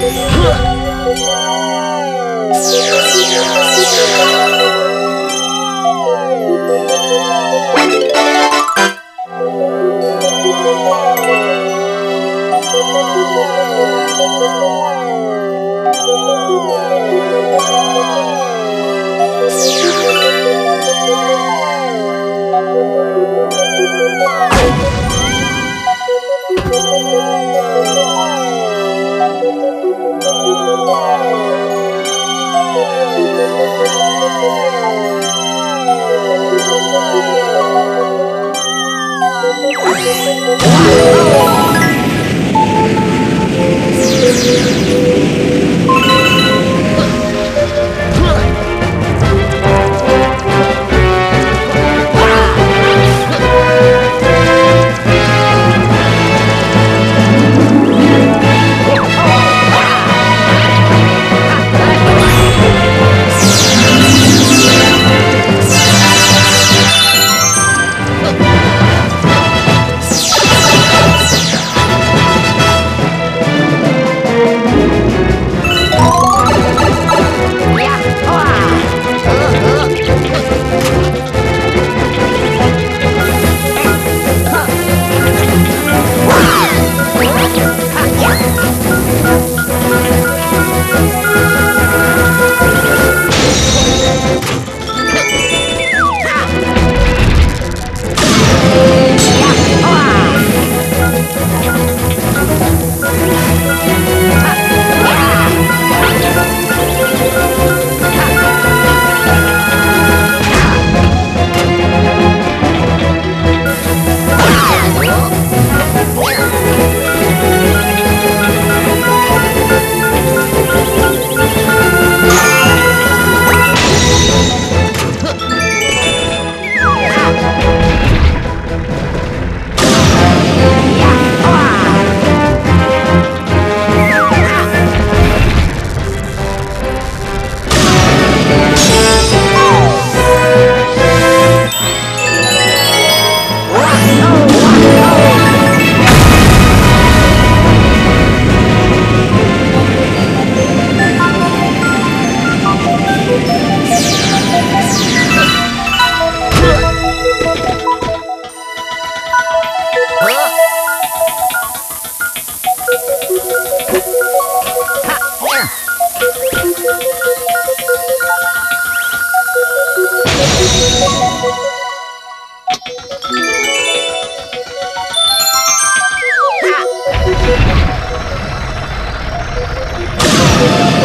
Yeah.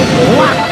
Huh?